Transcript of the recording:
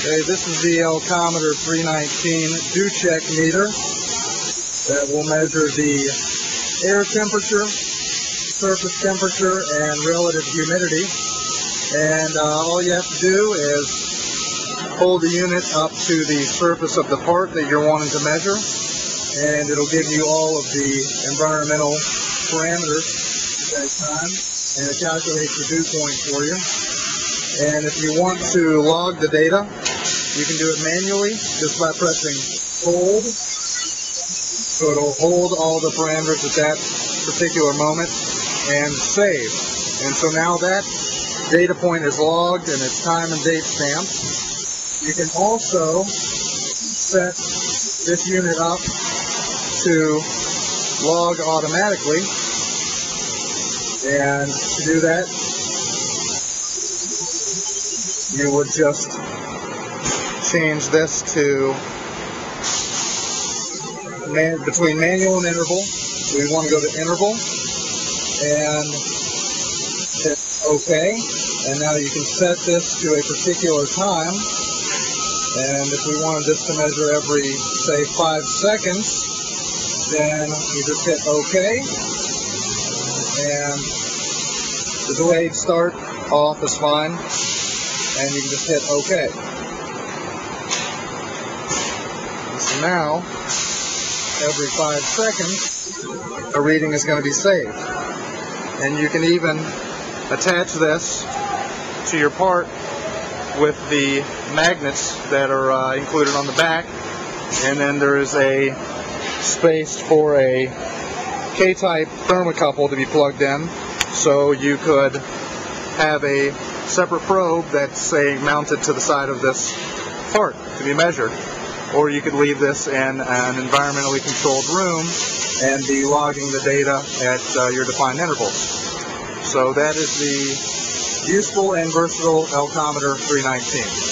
Okay, this is the Elcometer 319 dew check meter that will measure the air temperature, surface temperature, and relative humidity. And uh, all you have to do is hold the unit up to the surface of the part that you're wanting to measure, and it'll give you all of the environmental parameters at that time, and it calculates the dew point for you. And if you want to log the data, you can do it manually just by pressing hold. So it'll hold all the parameters at that particular moment and save. And so now that data point is logged and it's time and date stamped. You can also set this unit up to log automatically. And to do that, you would just change this to man, between manual and interval. We want to go to interval and hit OK. And now you can set this to a particular time. And if we wanted this to measure every, say, five seconds, then you just hit OK. And the delayed start off is fine. And you can just hit OK. So now, every five seconds, a reading is going to be saved. And you can even attach this to your part with the magnets that are uh, included on the back. And then there is a space for a K-type thermocouple to be plugged in. So you could have a separate probe that's, say, mounted to the side of this part to be measured. Or you could leave this in an environmentally controlled room and be logging the data at uh, your defined intervals. So that is the useful and versatile Elcometer 319.